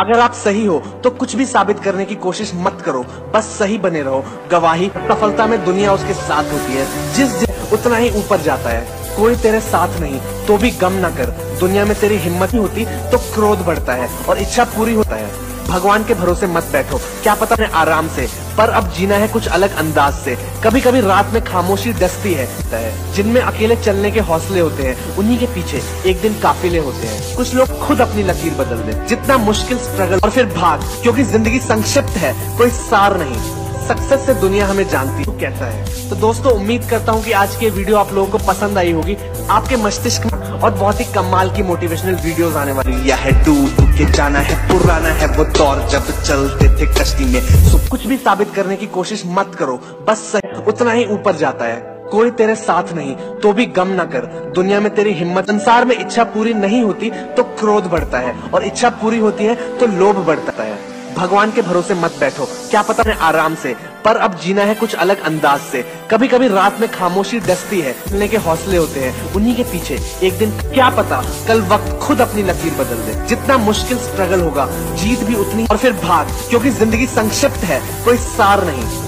अगर आप सही हो तो कुछ भी साबित करने की कोशिश मत करो। बस सही बने रहो। गवाही सफलता में दुनिया उसके साथ होती है। जिस दिन उतना ही ऊपर जाता है। कोई तेरे साथ नहीं तो भी गम न कर। दुनिया में तेरी हिम्मत नहीं होती तो क्रोध बढ़ता है और इच्छा पूरी होता है। भगवान के भरोसे मत बैठो। क्या पता है आराम से, पर अब जीना है कुछ अलग अंदाज से। कभी कभी रात में खामोशी डसती है, जिनमें अकेले चलने के हौसले होते हैं, उन्हीं के पीछे एक दिन काफिले होते हैं। कुछ लोग खुद अपनी लकीर बदल दे। जितना मुश्किल स्ट्रगल और फिर भाग, क्योंकि ज़िंदगी संक्षिप्त है, कोई सार नहीं। सक्सेस से दुनिया हमें जानती है। कैसा है। तो दोस्तों, उम्मीद करता हूँ कि आज की वीडियो आप लोगों को पसंद आई होगी। आपके मस्तिष्क और बहुत ही कमाल की मोटिवेशनल वीडियोस आने वाली है। डूब के जाना है, पुराना है वो दौर जब चलते थे कश्ती में। सो कुछ भी साबित करने की कोशिश मत करो, बस उतना ही ऊपर जाता है। कोई तेरे साथ नहीं तो भी गम ना कर। दुनिया में तेरी हिम्मत, संसार में इच्छा पूरी नहीं होती तो क्रोध बढ़ता है। और इच्छा पूरी होती है तो लोभ बढ़ता है। भगवान के भरोसे मत बैठो, क्या पता है आराम से पर अब जीना है कुछ अलग अंदाज से। कभी कभी रात में खामोशी डसती है, मिलने के हौसले होते हैं। उन्हीं के पीछे एक दिन क्या पता कल वक्त खुद अपनी लकीर बदल दे। जितना मुश्किल स्ट्रगल होगा, जीत भी उतनी और फिर भाग, क्योंकि ज़िंदगी संक्षिप्त है, कोई सार नहीं।